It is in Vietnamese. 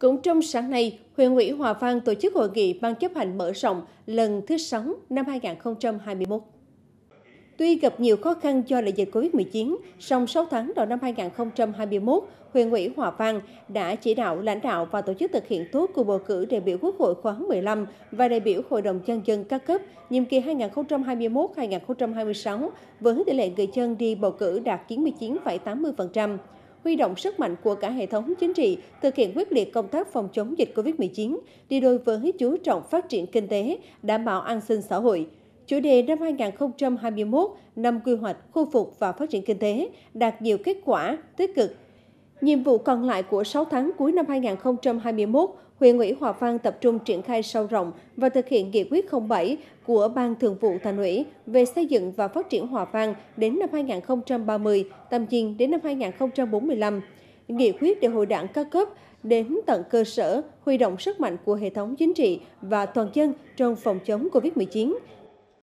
Cũng trong sáng nay, huyện ủy Hòa Vang tổ chức hội nghị ban chấp hành mở rộng lần thứ 6 năm 2021. Tuy gặp nhiều khó khăn do đại dịch Covid-19, song 6 tháng đầu năm 2021, huyện ủy Hòa Vang đã chỉ đạo lãnh đạo và tổ chức thực hiện tốt cuộc bầu cử đại biểu Quốc hội khóa 15 và đại biểu Hội đồng nhân dân các cấp nhiệm kỳ 2021-2026 với tỷ lệ người dân đi bầu cử đạt 99,80% huy động sức mạnh của cả hệ thống chính trị, thực hiện quyết liệt công tác phòng chống dịch COVID-19, đi đôi với chú trọng phát triển kinh tế, đảm bảo an sinh xã hội. Chủ đề năm 2021, năm quy hoạch, khu phục và phát triển kinh tế, đạt nhiều kết quả tích cực. Nhiệm vụ còn lại của 6 tháng cuối năm 2021, huyện ủy Hòa Vang tập trung triển khai sâu rộng và thực hiện nghị quyết 07 của Ban Thường vụ Thành ủy về xây dựng và phát triển Hòa Vang đến năm 2030, tầm nhìn đến năm 2045. Nghị quyết để hội đảng các cấp đến tận cơ sở, huy động sức mạnh của hệ thống chính trị và toàn dân trong phòng chống COVID-19,